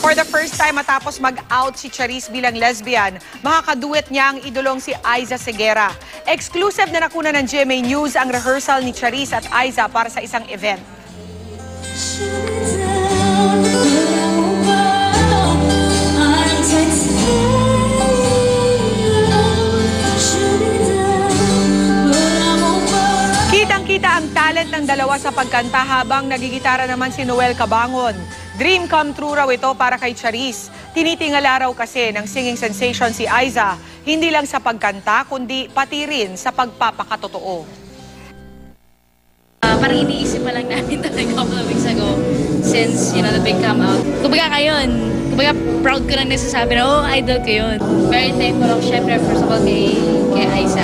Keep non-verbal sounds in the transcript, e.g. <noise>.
For the first time matapos mag-out si Charisse bilang lesbian, makakaduet niya ang idolong si Aiza Segura. Exclusive na nakuna ng GMA News ang rehearsal ni Charisse at Aiza para sa isang event. Kitang-kita ang talent ng dalawa sa pagkanta habang nagigitara naman si Noel Cabangon. Dream come true raw ito para kay Charisse. Tinitingala raw kasi ng singing sensation si Aiza, hindi lang sa pagkanta kundi pati rin sa pagpapakatotoo. Ah, parang iniisip pa lang namin <laughs> talaga couple of weeks ago since, you know, the big come out. Kumbaga ngayon, kumbaga proud ko lang nasasabi na, oh, idol ko yun. Very thankful ako, syempre, first of all, kay, kay Aiza